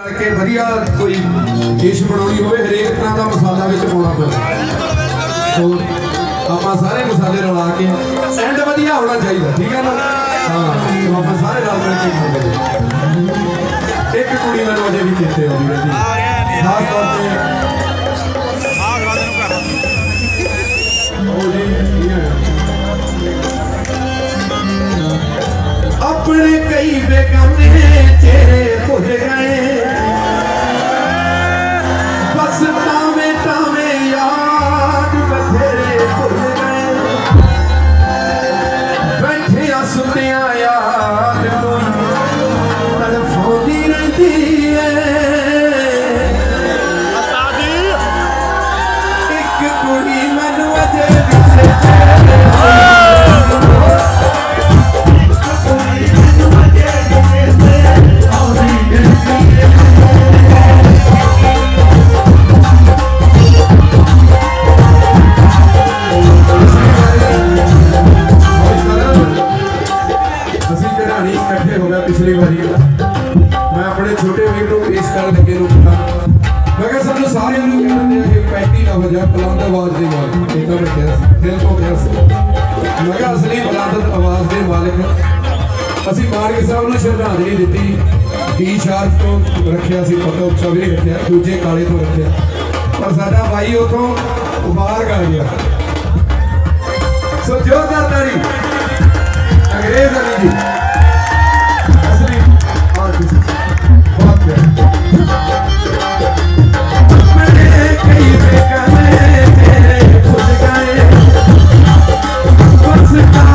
ਕਰਕੇ ਵਧੀਆ ਕੋਈ ਡਿਸ਼ ਬਣਾਉਣੀ ਹੋਵੇ, ਹਰੇਕ ਤਰ੍ਹਾਂ ਦਾ ਮਸਾਲਾ ਵਿੱਚ ਪਾਉਣਾ ਪੈਂਦਾ ਸੋ ਆਪਾਂ ਸਾਰੇ ਮਸਾਲੇ ਰਲਾ ਕੇ ਐਂਡ ਵਧੀਆ ਹੋਣਾ ਚਾਹੀਦਾ, ਠੀਕ ਹੈ ਨਾ? ਹਾਂ ਸੋ ਆਪਾਂ ਸਾਰੇ ਰਲ ਮਿਲ ਕੇ ਖਾਵਾਂਗੇ ਇੱਕ ਕੁੜੀ ਮੈਨੂੰ ਅਜੇ ਵੀ ਚੇਤੇ ਆਉਂਦੀ ਰਹਿੰਦੀ ਖਾਸ ਤੌਰ ਤੇ ਉਹ ਜੀ ਹੈ। ਆਪਣੇ ਕਈ ਬੇਗਾਨੇ ਸੁਣਿਆ ਯਾਦ ਕੋਈ ਤੜਫਾਉਂਦੀ ਰਹਿੰਦੀ ਏ। ਇੱਕ ਕੁੜੀ ਮੈਨੂੰ ਅਜੇ ਵੀ ਚੇਤੇ ਪਿਛਲੀ ਵਾਰੀ ਮੈਂ ਆਪਣੇ ਛੋਟੇ ਵੀਰ ਨੂੰ ਪੇਸ਼ ਕਰਨ ਲੱਗੇ ਨੂੰ ਮੈਂ ਕਿਹਾ ਸਾਨੂੰ ਸਾਰਿਆਂ ਨੂੰ ਕਹਿੰਦੇ ਆ ਕਿ ਪੈਟੀ ਨਾ ਹੋ ਜਾ, ਬੁਲੰਦ ਆਵਾਜ਼ ਦੇ ਮਾਲਕ। ਇਹ ਤਾਂ ਮੈਂ ਕਿਹਾ ਸੀ ਦਿਲ ਤੋਂ ਕਿਹਾ ਸੀ ਮੈਂ ਕਿਹਾ ਅਸਲੀ ਬੁਲੰਦ ਆਵਾਜ਼ ਦੇ ਮਾਲਕ। ਅਸੀਂ ਮਾਰਗ ਸਾਹਿਬ ਨੂੰ ਸ਼ਰਧਾਂਜਲੀ ਦਿੱਤੀ। ਡੀ ਸ਼ਾਰਪ ਤੋਂ ਰੱਖਿਆ ਸੀ ਫਤੋ ਉਤਸਵ ਵੀ ਰੱਖਿਆ, ਦੂਜੇ ਕਾਲੇ ਤੋਂ ਰੱਖਿਆ। ਪਰ ਸਾਡਾ ਭਾਈ ਉਥੋਂ ਉਬਾਰ ਕਰ ਗਿਆ। ਸੋ ਜੋਰਦਾਰ ਤਾੜੀ। ਅੰਗਰੇਜ਼ ਅਲੀ ਜੀ। Africa.